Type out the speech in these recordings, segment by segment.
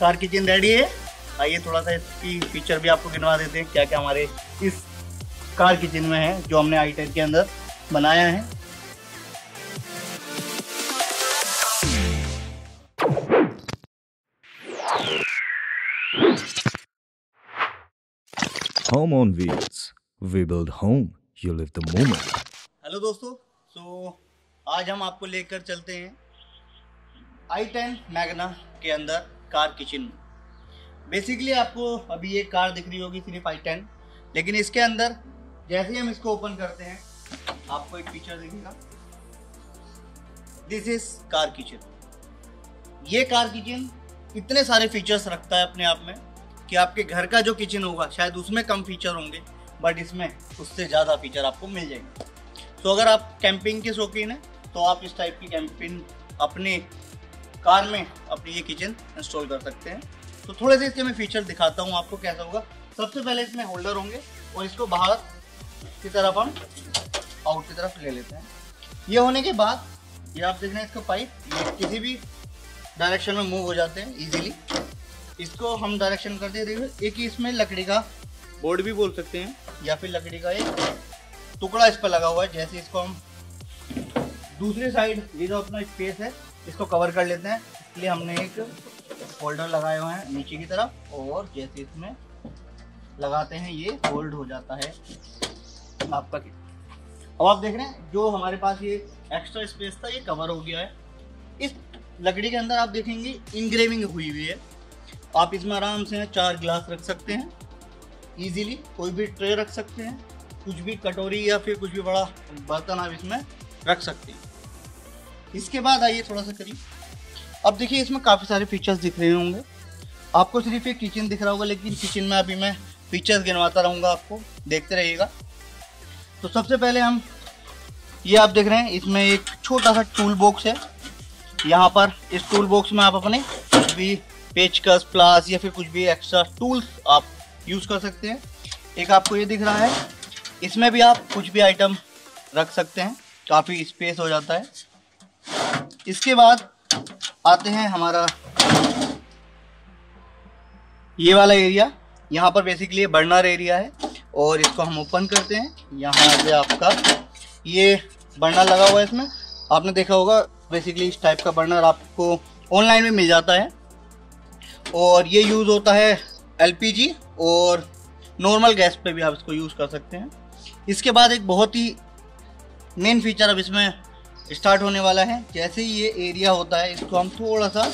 Car kitchen ready है आइए थोड़ा सा इसकी फीचर भी आपको गिनवा देते हैं क्या क्या हमारे इस कार किचन में है जो हमने आई के अंदर बनाया है Home on Wheels. We build home. You live the moment. Hello दोस्तों सो आज हम आपको लेकर चलते हैं आई टेन मैगना के अंदर कार किचन में बेसिकली आपको अभी ये कार दिख रही होगी सिर्फ़ आई टेन लेकिन इसके अंदर जैसे ही हम इसको ओपन करते हैं, आपको एक फीचर दिखेगा। दिस इज़ कार किचन ये कार किचन इतने सारे फीचर्स रखता है अपने आप में कि आपके घर का जो किचन होगा, शायद उसमें कम फीचर होंगे बट इसमें उससे ज़्यादा फीचर आपको मिल जाएँगे। तो अगर आप कैंपिंग के शौकीन हैं तो आप इस टाइप की कैंपिंग अपने कार में अपनी ये किचन इंस्टॉल कर सकते हैं। तो थोड़े से इसके मैं फीचर दिखाता हूँ आपको कैसा होगा। सबसे पहले इसमें होल्डर होंगे और इसको बाहर की तरफ़ हम आउट की तरफ़ ले लेते हैं। ये होने के बाद, ये आप देख रहे हैं इसका पाइप ये किसी भी डायरेक्शन में मूव हो जाते हैं इजीली इसको हम डायरेक्शन कर दे रहे एक ही इसमें लकड़ी का बोर्ड भी बोल सकते हैं, या फिर लकड़ी का एक टुकड़ा इस पर लगा हुआ है, जैसे इसको हम दूसरी साइड ये जो अपना स्पेस है इसको कवर कर लेते हैं। इसलिए हमने एक होल्डर लगाए हुए हैं नीचे की तरफ़ और जैसे इसमें लगाते हैं, ये होल्ड हो जाता है आपका किट अब आप देख रहे हैं, जो हमारे पास ये एक्स्ट्रा स्पेस था, ये कवर हो गया है। इस लकड़ी के अंदर आप देखेंगे इंग्रेविंग हुई हुई है। आप इसमें आराम से चार गिलास रख सकते हैं इजीली कोई भी ट्रे रख सकते हैं, कुछ भी कटोरी या फिर कुछ भी बड़ा बर्तन आप इसमें रख सकते हैं। इसके बाद आइए थोड़ा सा करिए। अब देखिए, इसमें काफ़ी सारे फीचर्स दिख रहे होंगे। आपको सिर्फ़ एक किचन दिख रहा होगा, लेकिन किचन में अभी मैं फीचर्स गिनवाता रहूँगा आपको। देखते रहिएगा। तो सबसे पहले हम, ये आप देख रहे हैं, इसमें एक छोटा सा टूल बॉक्स है। यहाँ पर इस टूल बॉक्स में आप अपने कुछ भी पेचकस प्लास या फिर कुछ भी एक्स्ट्रा टूल्स आप यूज़ कर सकते हैं। एक आपको ये दिख रहा है, इसमें भी आप कुछ भी आइटम रख सकते हैं। काफ़ी स्पेस हो जाता है। इसके बाद आते हैं हमारा ये वाला एरिया यहाँ पर बेसिकली बर्नर एरिया है और इसको हम ओपन करते हैं। यहाँ पे आपका ये बर्नर लगा हुआ है इसमें। आपने देखा होगा बेसिकली इस टाइप का बर्नर आपको ऑनलाइन में मिल जाता है। और ये यूज़ होता है एलपीजी और नॉर्मल गैस पे भी आप इसको यूज़ कर सकते हैं। इसके बाद एक बहुत ही मेन फीचर अब इसमें स्टार्ट होने वाला है। जैसे ही ये एरिया होता है, इसको हम थोड़ा सा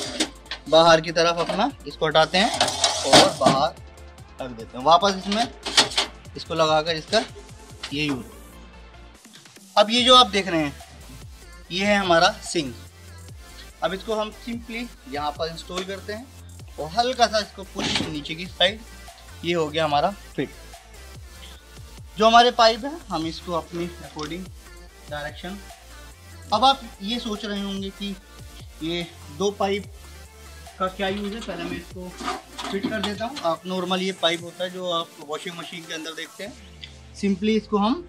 बाहर की तरफ़ अपना इसको हटाते हैं और बाहर रख देते हैं। वापस इसमें इसको लगाकर इसका ये यूज़ अब ये जो आप देख रहे हैं, ये है हमारा सिंक अब इसको हम सिंपली यहाँ पर इंस्टॉल करते हैं और हल्का सा इसको पुश नीचे की साइड ये हो गया हमारा फिट जो हमारे पाइप है, हम इसको अपनी अकॉर्डिंग डायरेक्शन अब आप ये सोच रहे होंगे कि ये दो पाइप का क्या यूज़ है? पहले मैं इसको फिट कर देता हूँ। आप नॉर्मल ये पाइप होता है जो आप वॉशिंग मशीन के अंदर देखते हैं। सिंपली इसको हम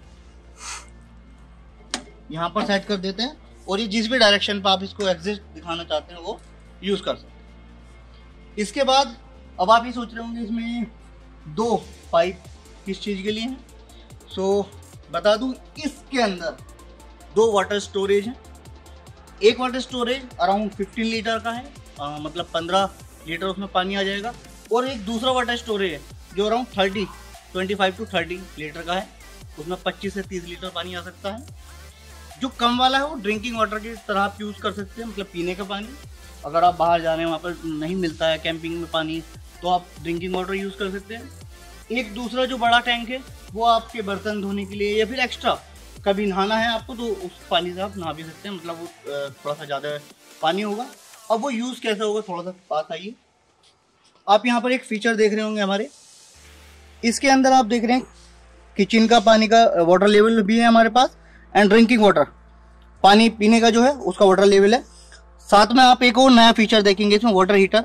यहाँ पर सेट कर देते हैं और ये जिस भी डायरेक्शन पर आप इसको एग्जिट दिखाना चाहते हैं वो यूज़ कर सकते हैं। इसके बाद अब आप ये सोच रहे होंगे इसमें दो पाइप किस चीज़ के लिए हैं? सो so, बता दूँ इसके अंदर दो वाटर स्टोरेज हैं। एक वाटर स्टोरेज अराउंड 15 लीटर का है आ, मतलब 15 लीटर उसमें पानी आ जाएगा। और एक दूसरा वाटर स्टोरेज है जो अराउंड 30 25 टू 30 लीटर का है। उसमें 25 से 30 लीटर पानी आ सकता है। जो कम वाला है वो ड्रिंकिंग वाटर की तरह आप यूज़ कर सकते हैं मतलब पीने का पानी। अगर आप बाहर जा रहे हैं वहाँ पर नहीं मिलता है कैंपिंग में पानी तो आप ड्रिंकिंग वाटर यूज़ कर सकते हैं। एक दूसरा जो बड़ा टैंक है वो आपके बर्तन धोने के लिए या फिर एक्स्ट्रा कभी नहाना है आपको तो उस पानी से आप नहा भी सकते हैं। मतलब वो थोड़ा सा ज़्यादा पानी होगा। अब वो यूज़ कैसे होगा थोड़ा सा पास आइए। आप यहाँ पर एक फीचर देख रहे होंगे हमारे। इसके अंदर आप देख रहे हैं किचन का पानी का वाटर लेवल भी है हमारे पास एंड ड्रिंकिंग वाटर पानी पीने का जो है, उसका वाटर लेवल है। साथ में आप एक और नया फीचर देखेंगे, इसमें वाटर हीटर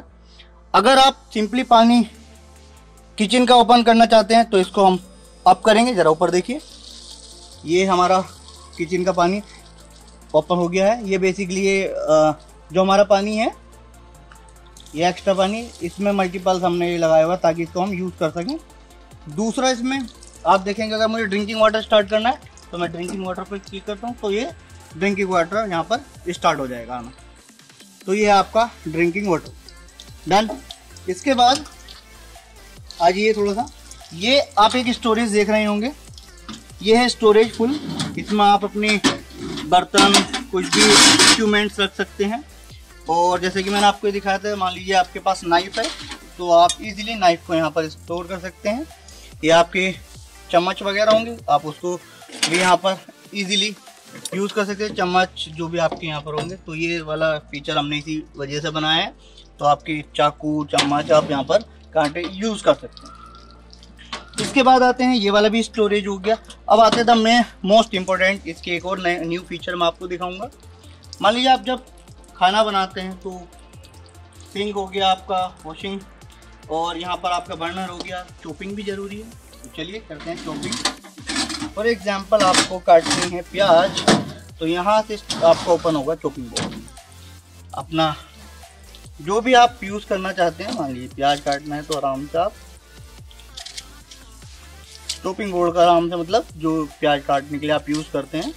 अगर आप सिंपली पानी किचन का ओपन करना चाहते हैं तो इसको हम अप करेंगे। ज़रा ऊपर देखिए। ये हमारा किचन का पानी ओपन हो गया है। ये बेसिकली ये जो हमारा पानी है, ये एक्स्ट्रा पानी, इसमें मल्टीपल्स हमने ये लगाया हुआ ताकि इसको हम यूज़ कर सकें। दूसरा इसमें, आप देखेंगे अगर मुझे ड्रिंकिंग वाटर स्टार्ट करना है तो मैं ड्रिंकिंग वाटर पर क्लिक करता हूँ तो ये ड्रिंकिंग वाटर यहाँ पर स्टार्ट हो जाएगा आना तो ये है आपका ड्रिंकिंग वाटर डन इसके बाद, आज ये थोड़ा सा, ये आप एक स्टोरेज देख रहे होंगे। ये है स्टोरेज फुल इसमें आप अपने बर्तन, कुछ भी इंस्ट्रूमेंट्स रख सकते हैं। और जैसे कि मैंने आपको दिखाया था, मान लीजिए आपके पास नाइफ है तो आप इजीली नाइफ को यहाँ पर स्टोर कर सकते हैं। या आपके चम्मच वगैरह होंगे, आप उसको भी यहाँ पर इजीली यूज़ कर सकते हैं। चम्मच जो भी आपके यहाँ पर होंगे तो ये वाला फीचर हमने इसी वजह से बनाया है। तो आपके चाकू, चम्मच आप यहाँ पर कांटे यूज़ कर सकते हैं। इसके बाद आते हैं, ये वाला भी स्टोरेज हो गया। अब आते थे मैं मोस्ट इम्पोर्टेंट इसके एक और न्यू फीचर मैं आपको दिखाऊँगा। मान लीजिए आप जब खाना बनाते हैं तो सिंक हो गया आपका वॉशिंग और यहाँ पर आपका बर्नर हो गया चॉपिंग भी ज़रूरी है। तो चलिए करते हैं चॉपिंग फॉर एग्ज़ाम्पल आपको काटनी है प्याज तो यहाँ से आपका ओपन होगा चॉपिंग बोर्ड अपना, जो भी आप यूज़ करना चाहते हैं, मान लीजिए प्याज काटना है तो आराम से आप चॉपिंग बोर्ड का आराम से मतलब जो प्याज काटने के लिए आप यूज़ करते हैं।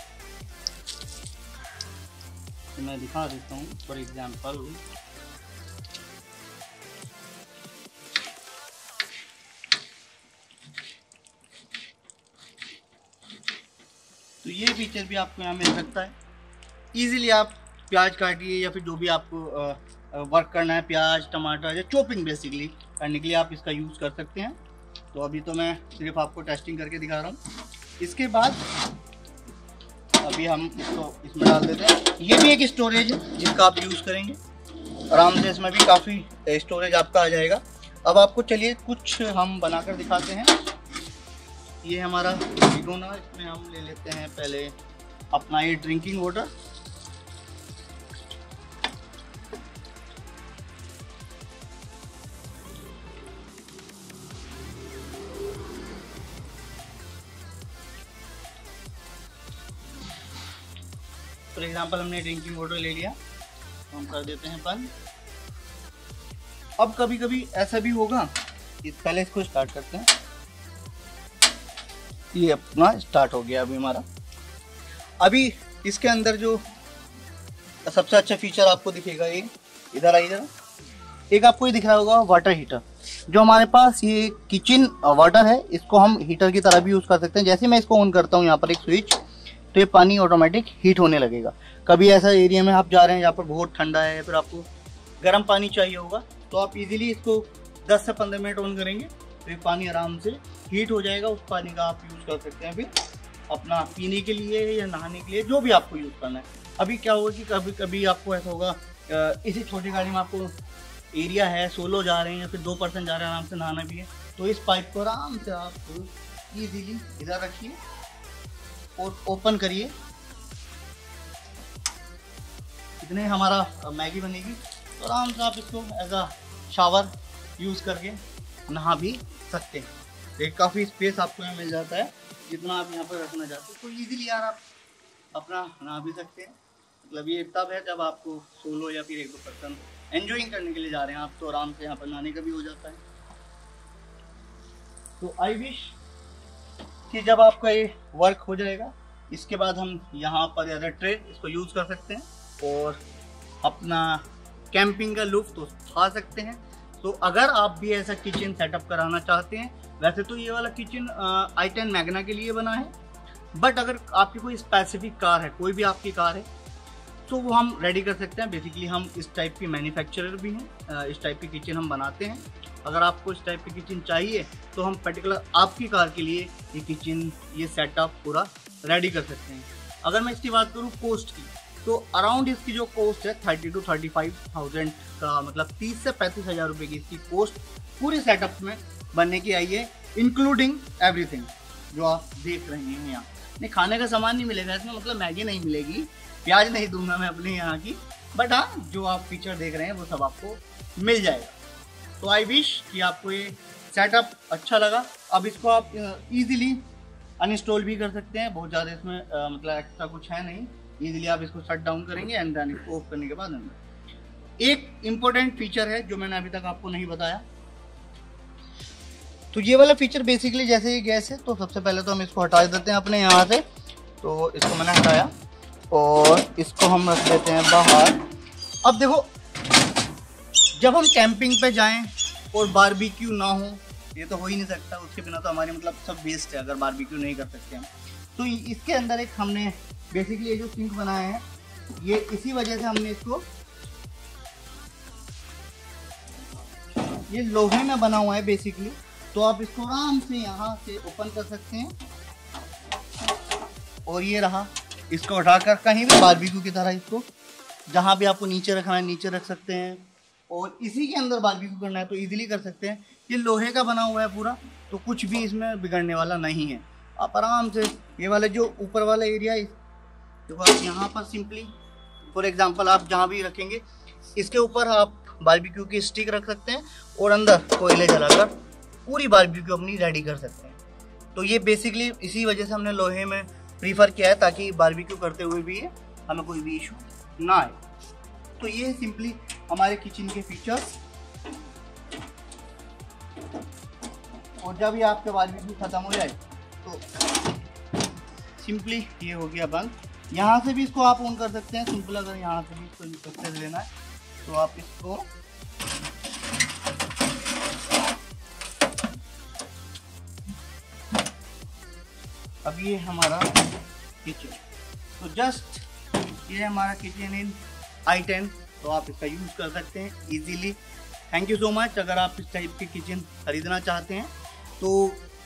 तो मैं दिखा देता हूँ फॉर एग्ज़ाम्पल तो ये फीचर भी आपको यहाँ मिल सकता है। इजीली आप प्याज काटिए या फिर जो भी आपको वर्क करना है, प्याज, टमाटर या चॉपिंग बेसिकली करने के लिए आप इसका यूज़ कर सकते हैं। तो अभी तो मैं सिर्फ़ आपको टेस्टिंग करके दिखा रहा हूँ। इसके बाद अभी हम इसको इसमें डाल देते हैं। ये भी एक स्टोरेज है जिसका आप यूज़ करेंगे। आराम से इसमें भी काफ़ी स्टोरेज आपका आ जाएगा। अब आपको चलिए कुछ हम बनाकर दिखाते हैं। ये हमारा भिगोना इसमें हम ले लेते हैं पहले अपना ये ड्रिंकिंग वाटर फॉर एग्जांपल हमने ड्रिंकिंग वाटर ले लिया। तो हम कर देते हैं बंद। अब कभी कभी ऐसा भी होगा कि पहले इसको स्टार्ट करते हैं। ये अपना स्टार्ट हो गया अभी हमारा। अभी इसके अंदर जो सबसे अच्छा फीचर आपको दिखेगा ये। इधर आई जरा। एक आपको ये दिख रहा होगा वाटर हीटर जो हमारे पास ये किचन वाटर है, इसको हम हीटर की तरह भी यूज़ कर सकते हैं। जैसे मैं इसको ऑन करता हूँ यहाँ पर एक स्विच तो ये पानी ऑटोमेटिक हीट होने लगेगा। कभी ऐसा एरिया में आप जा रहे हैं, जहाँ पर बहुत ठंडा है, फिर आपको गर्म पानी चाहिए होगा तो आप इजीली इसको 10 से 15 मिनट ऑन करेंगे तो ये पानी आराम से हीट हो जाएगा। उस पानी का आप यूज़ कर सकते हैं फिर अपना पीने के लिए या नहाने के लिए, जो भी आपको यूज़ करना है। अभी क्या होगा कि कभी कभी आपको ऐसा होगा इसी छोटी गाड़ी में आपको एरिया है सोलो जा रहे हैं या फिर दो पर्सन जा रहे हैं आराम से नहाना भी है तो इस पाइप को आराम से आप इजीली इधर रखिए। और ओपन करिए। इतने हमारा मैगी बनेगी। तो आराम से आप इसको एज अ शावर यूज़ करके नहा भी सकते हैं। एक काफ़ी स्पेस आपको यहाँ मिल जाता है, जितना आप यहाँ पर रखना चाहते हैं। तो ईजिली यार आप अपना नहा भी सकते हैं। मतलब ये तब है जब आपको सोलो या फिर एक दो पर्सन एंजॉइंग करने के लिए जा रहे हैं। आप तो आराम से यहाँ पर नहाने का भी हो जाता है। तो आई विश कि जब आपका ये वर्क हो जाएगा, इसके बाद हम यहाँ पर एज ए ट्रे इसको यूज़ कर सकते हैं और अपना कैंपिंग का लुफ्त तो उठा सकते हैं। तो अगर आप भी ऐसा किचन सेटअप कराना चाहते हैं, वैसे तो ये वाला किचन आई टेन मैगना के लिए बना है। बट अगर आपकी कोई स्पेसिफिक कार है, कोई भी आपकी कार है तो वो हम रेडी कर सकते हैं। बेसिकली हम इस टाइप की मैन्युफैक्चरर भी हैं इस टाइप की किचन हम बनाते हैं। अगर आपको इस टाइप की किचन चाहिए तो हम पर्टिकुलर आपकी कार के लिए ये किचन ये सेटअप पूरा रेडी कर सकते हैं। अगर मैं इसकी बात करूँ कोस्ट की तो अराउंड इसकी जो कोस्ट है thirty two thirty five thousand का मतलब तीस से पैंतीस हज़ार रुपये की इसकी कोस्ट पूरे सेटअप में बनने की आई है इंक्लूडिंग एवरीथिंग जो आप देख रहे हैं यहाँ। नहीं, खाने का सामान नहीं मिलेगा, इसमें मतलब मैगी नहीं मिलेगी, प्याज नहीं दूँगा मैं अपने यहाँ की बट हाँ जो आप फीचर देख रहे हैं, वो सब आपको मिल जाएगा। तो आई विश कि आपको ये सेटअप अच्छा लगा। अब इसको आप इजीली अनइंस्टॉल भी कर सकते हैं। बहुत ज़्यादा इसमें आ, मतलब एक्स्ट्रा कुछ है नहीं। इजीली आप इसको शट डाउन करेंगे एंड देन इसको ऑफ़ करने के बाद अंदर। एक इम्पोर्टेंट फीचर है जो मैंने अभी तक आपको नहीं बताया। तो ये वाला फीचर बेसिकली जैसे ही गैस है तो सबसे पहले तो हम इसको हटा देते हैं अपने यहाँ से। तो इसको मैंने हटाया और इसको हम रख देते हैं बाहर। अब देखो जब हम कैंपिंग पे जाएँ और बारबेक्यू ना हो, ये तो हो ही नहीं सकता। उसके बिना तो हमारे मतलब सब वेस्ट है, अगर बारबेक्यू नहीं कर सकते हम। तो इसके अंदर एक हमने बेसिकली ये जो सिंक बनाया है, ये इसी वजह से हमने इसको ये लोहे में बना हुआ है बेसिकली तो आप इसको आराम से यहाँ से ओपन कर सकते हैं। और ये रहा, इसको उठाकर कहीं भी बारबेक्यू की तरह इसको, जहाँ भी आपको नीचे रखना है, नीचे रख सकते हैं। और इसी के अंदर बारबेक्यू करना है तो इजीली कर सकते हैं। ये लोहे का बना हुआ है पूरा तो कुछ भी इसमें बिगड़ने वाला नहीं है। आप आराम से, ये वाले जो ऊपर वाला एरिया है तो आप यहाँ पर सिंपली फॉर एग्जांपल आप जहाँ भी रखेंगे, इसके ऊपर आप बारबेक्यू की स्टिक रख सकते हैं और अंदर कोयले जलाकर पूरी बारबेक्यू अपनी रेडी कर सकते हैं। तो ये बेसिकली इसी वजह से हमने लोहे में प्रीफर किया है, ताकि बारबेक्यू करते हुए भी हमें कोई भी इशू ना आए। तो ये सिंपली हमारे किचन के फीचर्स और जब ये आपके बारबेक्यू ख़त्म हो जाए तो सिंपली ये हो गया बंद यहाँ से भी इसको आप ऑन कर सकते हैं। सिंपल अगर यहाँ से भी इसको सक्सेस लेना है तो आप इसको अब ये हमारा किचन तो जस्ट ये हमारा किचन इन आई टेन तो आप इसका यूज़ कर सकते हैं easily thank you so much अगर आप इस टाइप की किचन खरीदना चाहते हैं तो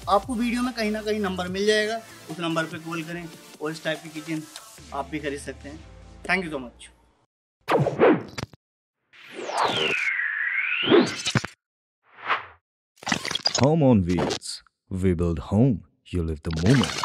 आपको वीडियो में कहीं ना कहीं नंबर मिल जाएगा. उस नंबर पे कॉल करें और इस टाइप की किचन आप भी खरीद सकते हैं. Thank you so much Home on Wheels. We build home, you live the moment.